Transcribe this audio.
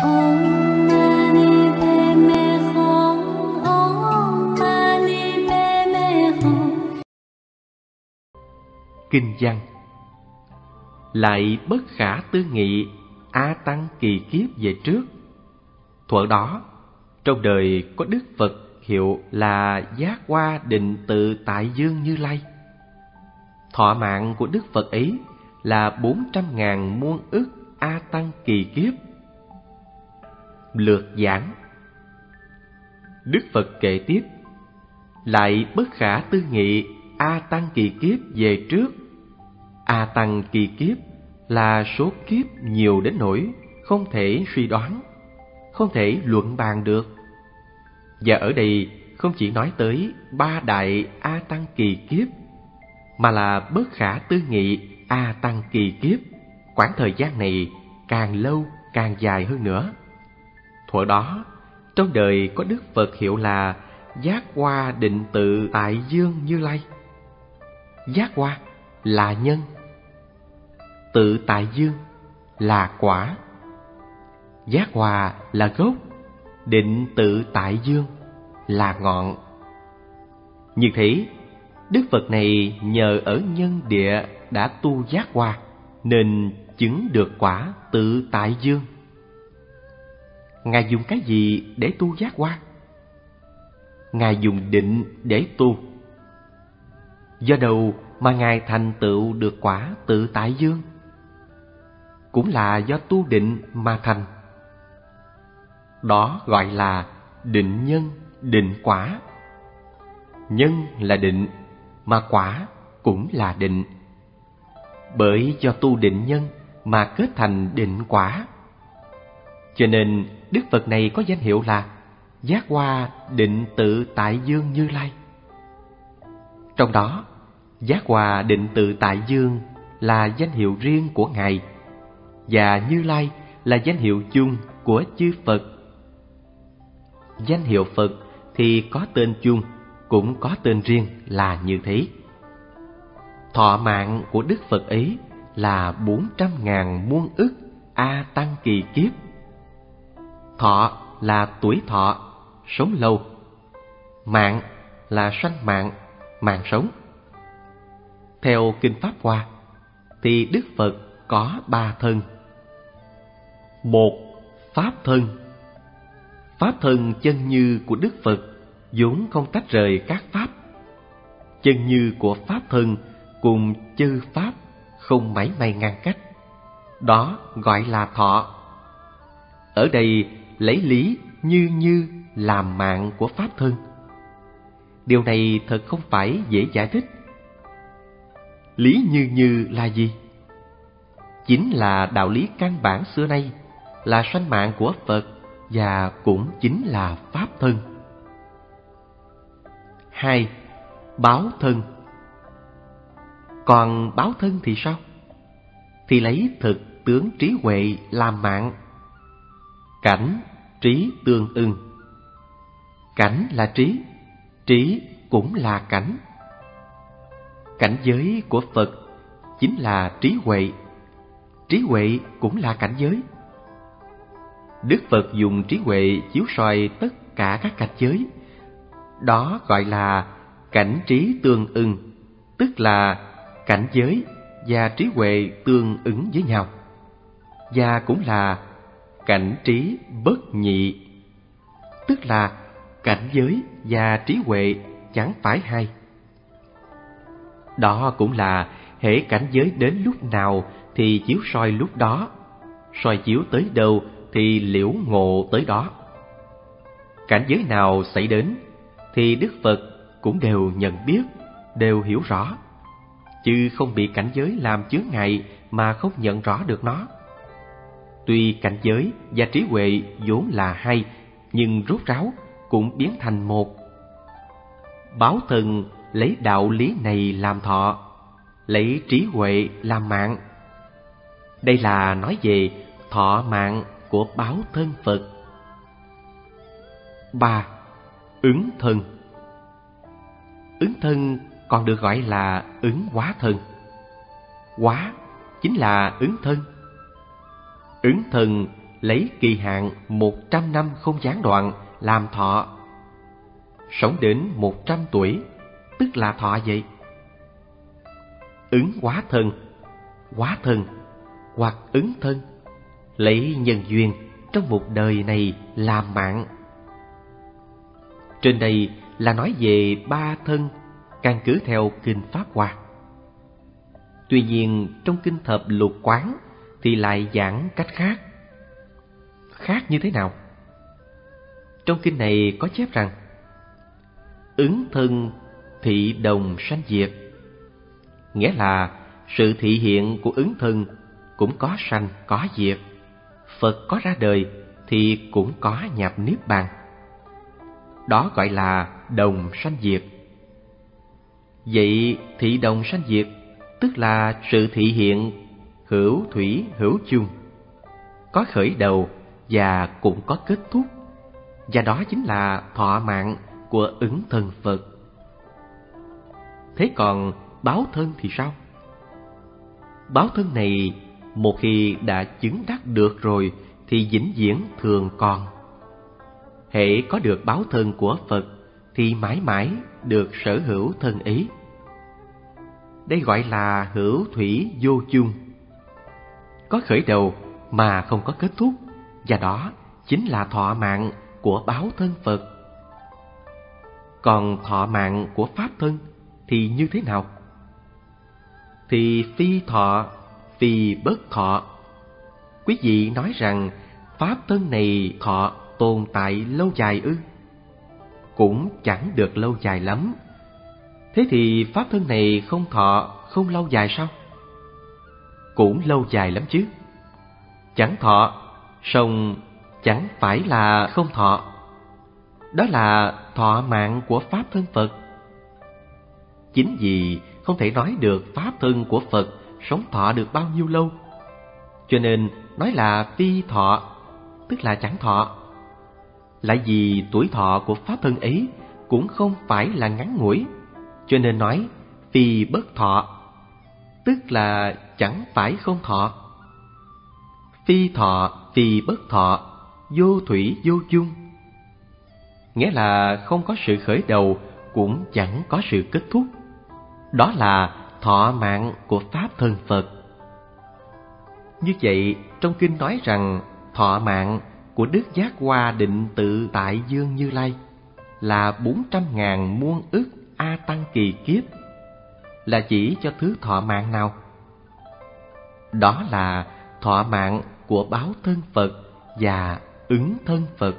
Kinh văn. Lại bất khả tư nghị, A Tăng kỳ kiếp về trước. Thuở đó, Trong đời có Đức Phật hiệu là Giác qua Định Tự Tại Dương Như Lai. Thọ mạng của Đức Phật ấy là bốn trăm ngàn muôn ức A Tăng kỳ kiếp. Lược giảng Đức Phật kể tiếp Lại bất khả tư nghị A Tăng kỳ kiếp về trước A Tăng kỳ kiếp là số kiếp nhiều đến nỗi không thể suy đoán, không thể luận bàn được. Và ở đây không chỉ nói tới ba đại A Tăng kỳ kiếp, mà là bất khả tư nghị A Tăng kỳ kiếp. Quãng thời gian này càng lâu càng dài hơn nữa. Thuở đó, trong đời có Đức Phật hiệu là Giác Hoa Định Tự Tại Dương Như Lai. Giác Hoa là nhân, tự tại dương là quả. Giác hòa là gốc định tự tại dương là ngọn. Như thế đức phật này nhờ ở nhân địa đã tu giác hòa nên chứng được quả tự tại dương ngài dùng cái gì để tu giác quan? ngài dùng định để tu do đâu mà ngài thành tựu được quả tự tại dương cũng là do tu định mà thành. Đó gọi là định nhân, định quả. Nhân là định, mà quả cũng là định. Bởi do tu định nhân mà kết thành định quả. Cho nên Đức Phật này có danh hiệu là Giác Hoa Định Tự Tại Dương Như Lai. Trong đó, Giác Hoa Định Tự Tại Dương là danh hiệu riêng của Ngài và Như Lai là danh hiệu chung của chư Phật. Danh hiệu Phật thì có tên chung, cũng có tên riêng là như thế. Thọ mạng của Đức Phật ấy là bốn trăm ngàn muôn ức A Tăng kỳ kiếp. Thọ là tuổi thọ, sống lâu. Mạng là sanh mạng, mạng sống. Theo Kinh Pháp Hoa, thì Đức Phật có ba thân một Pháp thân Pháp thân chân như của Đức Phật vốn không tách rời các Pháp. Chân như của Pháp thân cùng chư Pháp không mảy may ngăn cách. Đó gọi là thọ. Ở đây lấy lý như như làm mạng của Pháp thân. Điều này thật không phải dễ giải thích. Lý như như là gì? Chính là đạo lý căn bản xưa nay là sanh mạng của Phật và cũng chính là Pháp thân. hai Báo thân Còn báo thân thì sao? Thì lấy thực tướng trí huệ làm mạng. Cảnh, trí tương ưng. Cảnh là trí, trí cũng là cảnh. Cảnh giới của Phật chính là trí huệ. Trí huệ cũng là cảnh giới. Đức Phật dùng trí huệ chiếu soi tất cả các cảnh giới. Đó gọi là cảnh trí tương ưng, tức là cảnh giới và trí huệ tương ứng với nhau. Và cũng là cảnh trí bất nhị, tức là cảnh giới và trí huệ chẳng phải hai. Đó cũng là hệ cảnh giới đến lúc nào thì chiếu soi lúc đó, soi chiếu tới đâu thì liễu ngộ tới đó. Cảnh giới nào xảy đến thì Đức Phật cũng đều nhận biết, đều hiểu rõ, chứ không bị cảnh giới làm chướng ngại mà không nhận rõ được nó. Tuy cảnh giới và trí huệ vốn là hai, nhưng rốt ráo cũng biến thành một. Báo thần lấy đạo lý này làm thọ, lấy trí huệ làm mạng. Đây là nói về thọ mạng của báo thân Phật. ba Ứng thân Ứng thân còn được gọi là ứng hóa thân. Hóa chính là ứng thân. Ứng thân lấy kỳ hạn một trăm năm không gián đoạn làm thọ. Sống đến một trăm tuổi, tức là thọ vậy. Ứng quá thân, quá thân hoặc ứng thân, lấy nhân duyên trong một đời này làm mạng. Trên đây là nói về ba thân căn cứ theo kinh Pháp Hoa. Tuy nhiên trong kinh thập lục quán thì lại giảng cách khác. Khác như thế nào? Trong kinh này có chép rằng ứng thân thị đồng sanh diệt, nghĩa là sự thị hiện của ứng thân cũng có sanh có diệt. Phật có ra đời thì cũng có nhập niết bàn. Đó gọi là đồng sanh diệt. Vậy thị đồng sanh diệt tức là sự thị hiện hữu thủy hữu chung, có khởi đầu và cũng có kết thúc, và đó chính là thọ mạng của ứng thân Phật. Thế còn báo thân thì sao? Báo thân này một khi đã chứng đắc được rồi thì vĩnh viễn thường còn. Hệ có được báo thân của Phật thì mãi mãi được sở hữu thân ý Đây gọi là hữu thủy vô chung. Có khởi đầu mà không có kết thúc, và đó chính là thọ mạng của báo thân Phật. Còn thọ mạng của Pháp thân thì như thế nào? Thì phi thọ, phi bất thọ. Quý vị nói rằng Pháp thân này thọ tồn tại lâu dài ư? Cũng chẳng được lâu dài lắm Thế thì pháp thân này không thọ, không lâu dài sao? Cũng lâu dài lắm chứ. Chẳng thọ, song chẳng phải là không thọ. Đó là thọ mạng của Pháp thân Phật. Chính vì không thể nói được Pháp thân của Phật sống thọ được bao nhiêu lâu. Cho nên nói là phi thọ, tức là chẳng thọ. Lại vì tuổi thọ của Pháp thân ấy cũng không phải là ngắn ngủi cho nên nói phi bất thọ, tức là chẳng phải không thọ. Phi thọ, vì bất thọ, vô thủy vô chung. Nghĩa là không có sự khởi đầu, cũng chẳng có sự kết thúc. Đó là thọ mạng của Pháp thân Phật. Như vậy, trong kinh nói rằng thọ mạng của Đức Giác Hoa Định Tự Tại Dương Như Lai là bốn trăm ngàn muôn ức A Tăng kỳ kiếp là chỉ cho thứ thọ mạng nào? Đó là thọ mạng của báo thân Phật và ứng thân Phật.